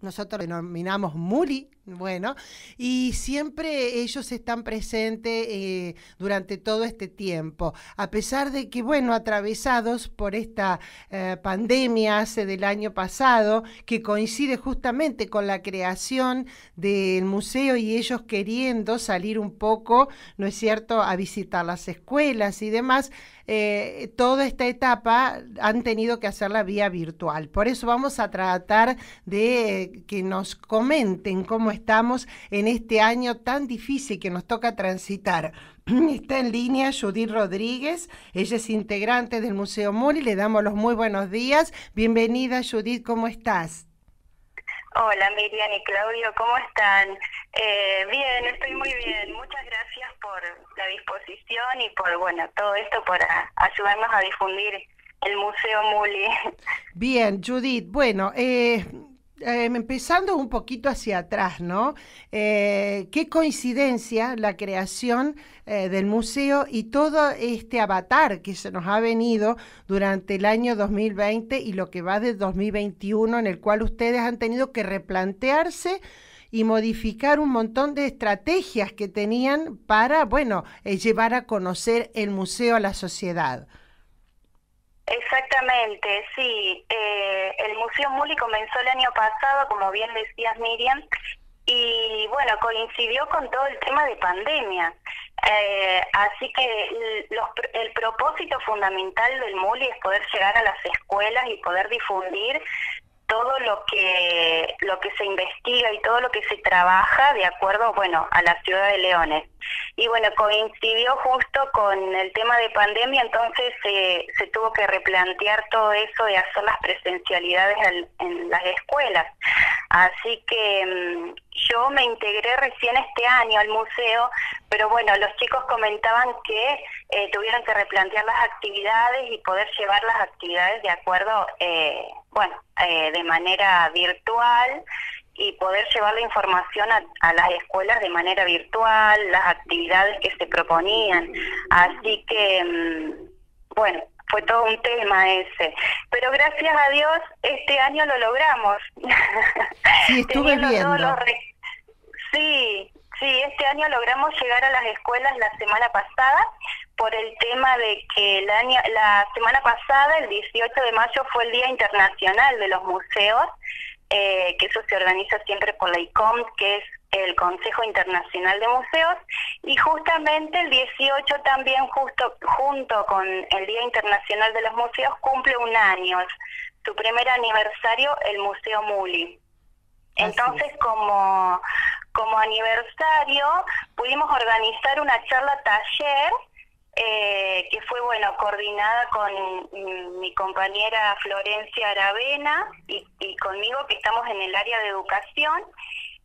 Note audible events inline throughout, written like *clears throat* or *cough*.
nosotros denominamos Muli, bueno, y siempre ellos están presentes eh, durante todo este tiempo, a pesar de que, bueno, atravesados por esta eh, pandemia hace del año pasado, que coincide justamente con la creación del museo y ellos queriendo salir un poco, ¿no es cierto?, a visitar las escuelas y demás, eh, toda esta etapa han tenido que hacerla vía virtual. Por eso vamos a tratar de que nos comenten cómo estamos en este año tan difícil que nos toca transitar. *clears throat* Está en línea Judith Rodríguez, ella es integrante del Museo Mori, le damos los muy buenos días. Bienvenida Judith, ¿cómo estás? Hola Miriam y Claudio, ¿cómo están? Eh, bien, estoy muy bien. Muchas gracias por la disposición y por, bueno, todo esto para ayudarnos a difundir el Museo Muli. Bien, Judith, bueno, eh, Em, empezando un poquito hacia atrás, ¿no? Eh, qué coincidencia la creación eh, del museo y todo este avatar que se nos ha venido durante el año 2020 y lo que va de 2021, en el cual ustedes han tenido que replantearse y modificar un montón de estrategias que tenían para, bueno, eh, llevar a conocer el museo a la sociedad. Exactamente, sí. Eh, el Museo Muli comenzó el año pasado, como bien decías Miriam, y bueno, coincidió con todo el tema de pandemia. Eh, así que el propósito fundamental del MULI es poder llegar a las escuelas y poder difundir todo lo que lo que se investiga y todo lo que se trabaja de acuerdo bueno a la ciudad de Leones. Y bueno coincidió justo con el tema de pandemia entonces se tuvo que replantear todo eso de hacer las presencialidades en las escuelas así que mm, yo me integré recién este año al museo pero bueno los chicos comentaban que eh, tuvieron que replantear las actividades y poder llevar las actividades de acuerdo eh, bueno, eh, de manera virtual y poder llevar la información a, las escuelas de manera virtual, las actividades que se proponían. Así que, mm, bueno, fue todo un tema ese. Pero gracias a Dios, este año lo logramos. *laughs* Sí, estuve viendo. Sí, sí, este año logramos llegar a las escuelas la semana pasada por el tema de que el año, la semana pasada, el 18 de mayo, fue el Día Internacional de los Museos, eh, que eso se organiza siempre por la ICOM, que es el Consejo Internacional de Museos, y justamente el 18 también, justo junto con el Día Internacional de los Museos, cumple un año, su primer aniversario, el Museo Muli. Entonces, como, como aniversario, pudimos organizar una charla taller eh, que fue bueno coordinada con mi compañera Florencia Aravena y, conmigo que estamos en el área de educación.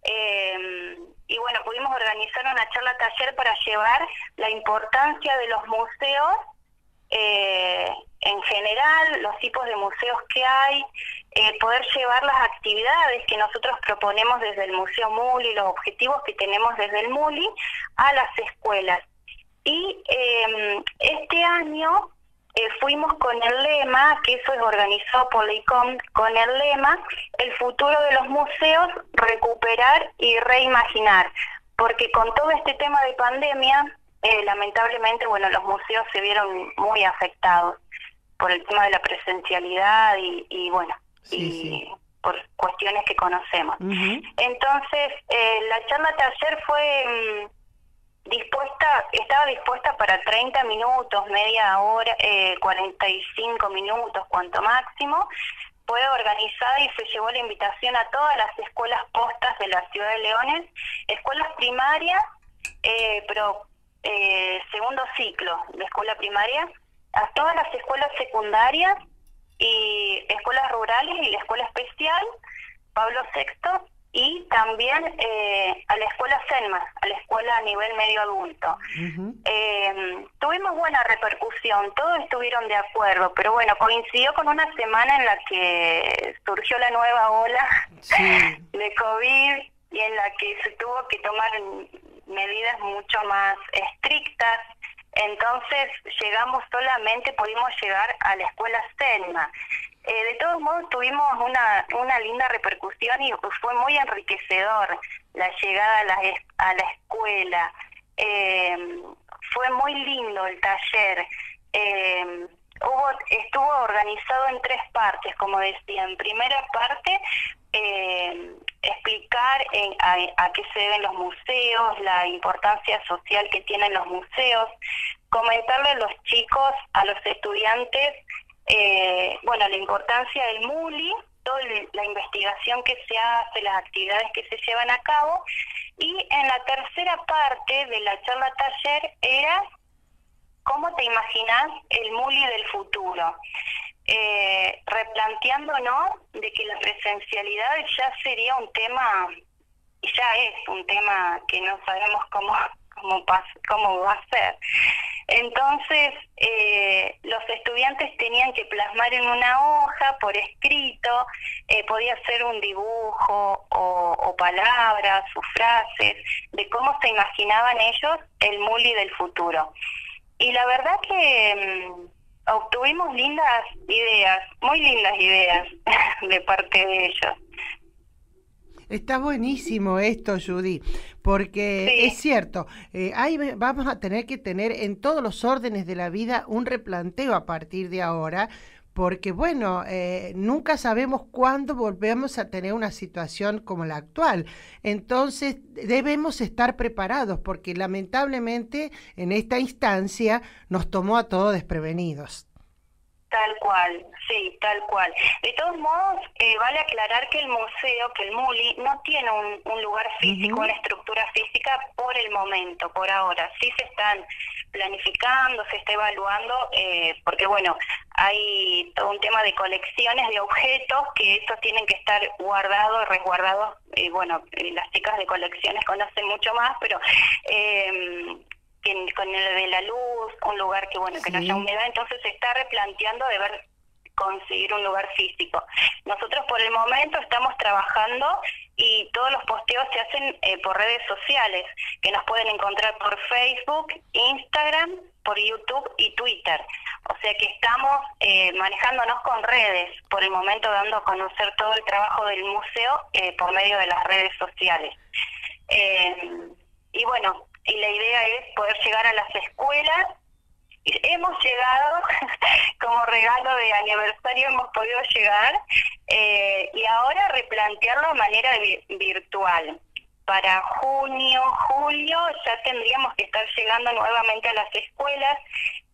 Eh, y bueno, pudimos organizar una charla taller para llevar la importancia de los museos eh, en general, los tipos de museos que hay, poder llevar las actividades que nosotros proponemos desde el Museo Muli, los objetivos que tenemos desde el Muli, a las escuelas. Y eh, este año eh, fuimos con el lema, que eso es organizado por la ICOM, con el lema, el futuro de los museos, recuperar y reimaginar. Porque con todo este tema de pandemia, eh, lamentablemente, bueno, los museos se vieron muy afectados por el tema de la presencialidad y, y bueno, y por cuestiones que conocemos. Entonces, eh, la charla taller fue... Mm, dispuesta, estaba dispuesta para 30 minutos, media hora, eh, 45 minutos, cuanto máximo. Fue organizada y se llevó la invitación a todas las escuelas postas de la ciudad de Leones, escuelas primarias, eh, eh, segundo ciclo de escuela primaria, a todas las escuelas secundarias y escuelas rurales y la escuela especial, Pablo VI, y también eh, a la escuela SENMA, a la escuela a nivel medio adulto. eh, tuvimos buena repercusión, todos estuvieron de acuerdo, pero bueno, coincidió con una semana en la que surgió la nueva ola *laughs* de COVID y en la que se tuvo que tomar medidas mucho más estrictas. Entonces llegamos solamente, pudimos llegar a la escuela SENMA. Eh, de todos modos tuvimos una, una linda repercusión y fue muy enriquecedor la llegada a la, a la escuela. Eh, fue muy lindo el taller. Eh, hubo, estuvo organizado en tres partes, como decía. En primera parte, eh, explicar a, qué se deben los museos, la importancia social que tienen los museos, comentarle a los chicos, a los estudiantes, eh, bueno, la importancia del MULI, toda la investigación que se hace, las actividades que se llevan a cabo, y en la tercera parte de la charla taller era cómo te imaginas el MULI del futuro. Eh, replanteándonos de que la presencialidad ya sería un tema, ya es un tema que no sabemos cómo, cómo, cómo va a ser. Entonces, eh, los estudiantes tenían que plasmar en una hoja, por escrito, eh, podía ser un dibujo o, palabras o frases, de cómo se imaginaban ellos el Muli del futuro. Y la verdad que mm, obtuvimos lindas ideas, muy lindas ideas *laughs* de parte de ellos. Está buenísimo esto, Judy, porque es cierto, eh, vamos a tener que tener en todos los órdenes de la vida un replanteo a partir de ahora, porque bueno, eh, nunca sabemos cuándo volvemos a tener una situación como la actual. Entonces debemos estar preparados, porque lamentablemente en esta instancia nos tomó a todos desprevenidos. Tal cual, sí, tal cual. De todos modos, eh, vale aclarar que el museo, que el MULI, no tiene un, lugar físico, una estructura física por el momento, por ahora. Sí se están planificando, se está evaluando, eh, porque bueno, hay todo un tema de colecciones de objetos que estos tienen que estar guardados, resguardados. Y bueno, las chicas de colecciones conocen mucho más, pero eh, con el de la luz, un lugar que bueno que no haya humedad, entonces se está replanteando de ver conseguir un lugar físico. Nosotros por el momento estamos trabajando y todos los posteos se hacen eh, por redes sociales, que nos pueden encontrar por Facebook, Instagram, por YouTube y Twitter. O sea que estamos eh, manejándonos con redes, por el momento dando a conocer todo el trabajo del museo eh, por medio de las redes sociales. y bueno, y la idea es poder llegar a las escuelas. Hemos llegado, *laughs* como regalo de aniversario hemos podido llegar, eh, y ahora replantearlo de manera virtual. Para junio, julio ya tendríamos que estar llegando nuevamente a las escuelas.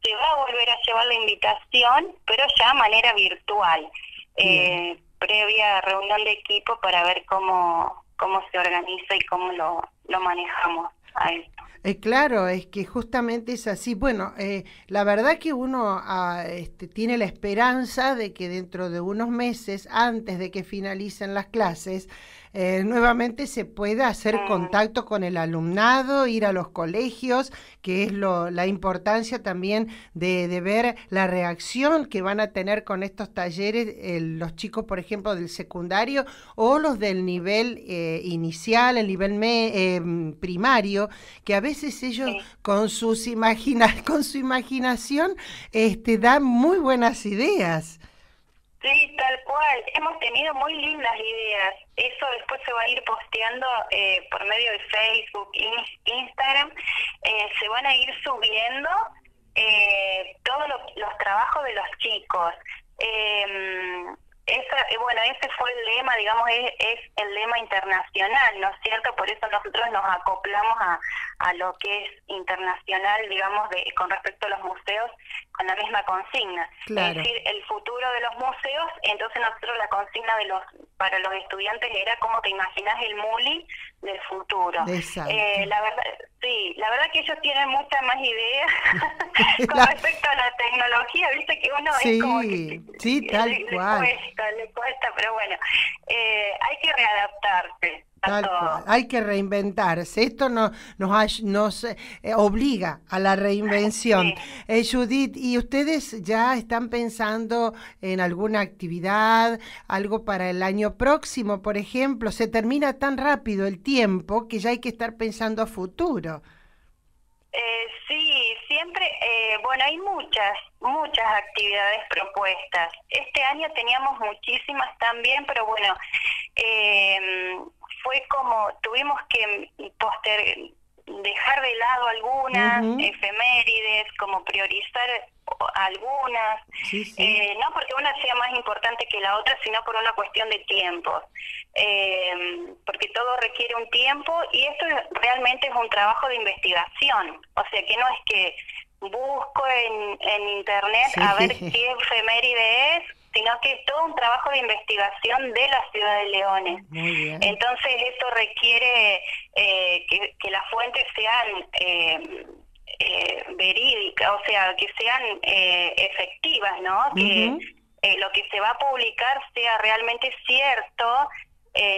Se va a volver a llevar la invitación, pero ya de manera virtual, eh, previa reunión de equipo para ver cómo, cómo se organiza y cómo lo, lo manejamos a esto. Eh, claro, es que justamente es así. Bueno, eh, la verdad que uno ah, este, tiene la esperanza de que dentro de unos meses, antes de que finalicen las clases, eh, nuevamente se pueda hacer mm. contacto con el alumnado, ir a los colegios, que es lo, la importancia también de, de, ver la reacción que van a tener con estos talleres los chicos, por ejemplo, del secundario o los del nivel eh, inicial, el nivel em, primario, que a veces ellos con, sus imagina *laughs* con su imaginación este, dan muy buenas ideas. Sí, tal cual. Hemos tenido muy lindas ideas. Eso después se va a ir posteando eh, por medio de Facebook, Instagram. Eh, se van a ir subiendo eh, todos los trabajos de los chicos. Eh, esa, bueno, ese fue el lema, digamos, es, es, el lema internacional, ¿no es cierto? Por eso nosotros nos acoplamos a, a lo que es internacional, digamos, de, con respecto a los museos, con la misma consigna. Es decir, el futuro de los museos, entonces nosotros la consigna de los para los estudiantes era cómo te imaginas el MULI del futuro. Eh, la verdad, sí, la verdad que ellos tienen muchas más ideas *laughs* con respecto a la tecnología, viste que uno es como que, sí, tal le, cual. le cuesta, le cuesta, pero bueno, eh, hay que readaptarse. Hay que reinventarse. Esto no, nos, nos eh, obliga a la reinvención. Eh, Judith, ¿y ustedes ya están pensando en alguna actividad, algo para el año próximo, por ejemplo? Se termina tan rápido el tiempo que ya hay que estar pensando a futuro. Eh, Sí, siempre, eh, bueno, hay muchas, muchas actividades propuestas. Este año teníamos muchísimas también, pero bueno, eh, fue como, tuvimos que poster dejar de lado algunas efemérides, como priorizar algunas, Eh, no porque una sea más importante que la otra, sino por una cuestión de tiempo, eh, porque todo requiere un tiempo y esto realmente es un trabajo de investigación, o sea que no es que busco en, en internet a ver *laughs* qué efeméride es, sino que es todo un trabajo de investigación de la ciudad de Leones. Entonces esto requiere eh, que, las fuentes sean eh, eh, verídicas, o sea, que sean eh, efectivas, ¿no? Que lo que se va a publicar sea realmente cierto.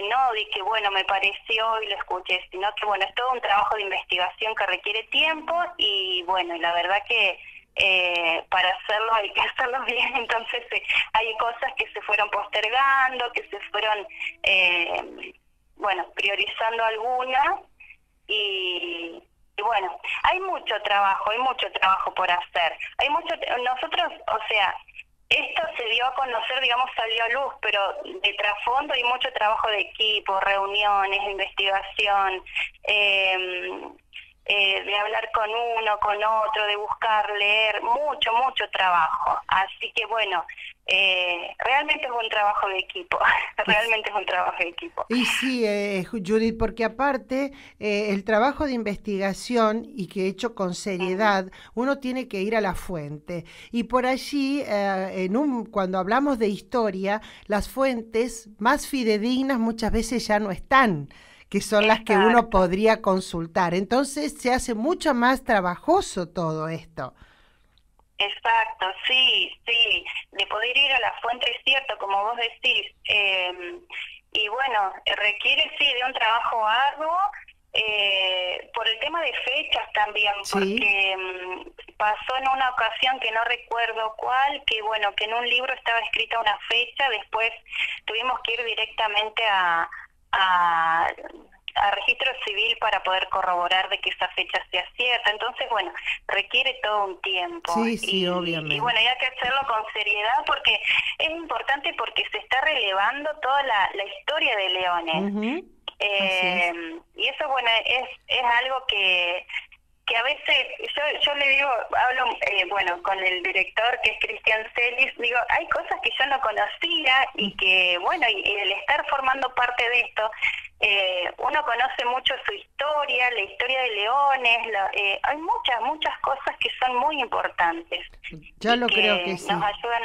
no de que bueno me pareció y lo escuché sino que bueno es todo un trabajo de investigación que requiere tiempo y bueno y la verdad que eh, para hacerlo hay que hacerlo *laughs* bien, entonces eh, hay cosas que se fueron postergando, que se fueron, eh, bueno, priorizando algunas y, bueno, hay mucho trabajo, hay mucho trabajo por hacer. Hay mucho, nosotros, o sea, esto se dio a conocer, digamos, salió a luz, pero de trasfondo hay mucho trabajo de equipo, reuniones, investigación, eh, eh, de hablar con uno, con otro, de buscar, leer, mucho, mucho trabajo. Así que bueno, eh, realmente es un trabajo de equipo, *laughs* realmente es un trabajo de equipo. Y sí, eh, Judith, porque aparte eh, el trabajo de investigación y que hecho con seriedad, uno tiene que ir a la fuente. Y por allí, en un, cuando hablamos de historia, las fuentes más fidedignas muchas veces ya no están que son las que uno podría consultar. Entonces se hace mucho más trabajoso todo esto. Exacto, sí, sí, de poder ir a la fuente es cierto, como vos decís, em, y bueno, requiere sí de un trabajo arduo, eh, por el tema de fechas también, porque em, pasó en una ocasión que no recuerdo cuál, que bueno, que en un libro estaba escrita una fecha, después tuvimos que ir directamente a, a, registro civil para poder corroborar de que esa fecha sea cierta. Entonces, bueno, requiere todo un tiempo. Sí, sí, y, obviamente. Y bueno, hay que hacerlo con seriedad porque es importante porque se está relevando toda la, historia de Leones. eh, y eso, bueno, es, es algo que que a veces yo yo le digo hablo eh, bueno con el director que es Cristian Celis digo hay cosas que yo no conocía y que bueno y, el estar formando parte de esto eh, uno conoce mucho su historia la historia de Leones eh, hay muchas muchas cosas que son muy importantes ya lo creo que sí. nos ayudan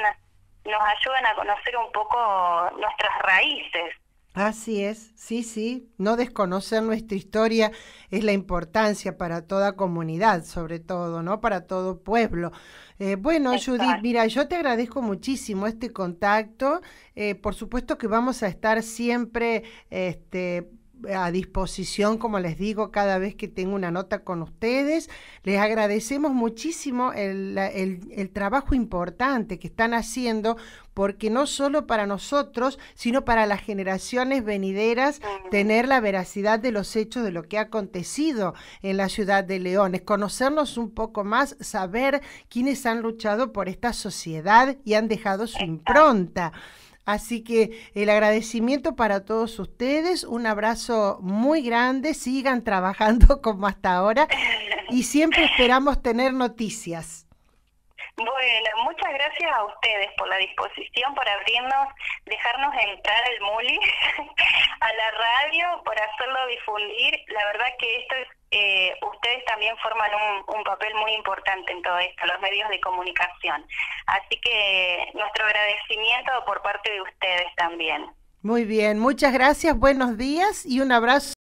nos ayudan a conocer un poco nuestras raíces Así es, sí, sí, no desconocer nuestra historia es la importancia para toda comunidad, sobre todo, ¿no? Para todo pueblo. Eh, bueno, Judith, mira, yo te agradezco muchísimo este contacto. Eh, por supuesto que vamos a estar siempre este, a disposición, como les digo, cada vez que tengo una nota con ustedes. Les agradecemos muchísimo el, el, trabajo importante que están haciendo, porque no solo para nosotros, sino para las generaciones venideras, tener la veracidad de los hechos de lo que ha acontecido en la ciudad de Leones, conocernos un poco más, saber quiénes han luchado por esta sociedad y han dejado su impronta. Así que el agradecimiento para todos ustedes, un abrazo muy grande, sigan *laughs* trabajando como hasta ahora y siempre esperamos tener noticias. Bueno, muchas gracias a ustedes por la disposición, por abrirnos, dejarnos entrar el MULI *laughs* a la radio, por hacerlo difundir. La verdad que esto es, eh, ustedes también forman un, un papel muy importante en todo esto, los medios de comunicación. Así que nuestro agradecimiento por parte de ustedes también. Muy bien, muchas gracias, buenos días y un abrazo.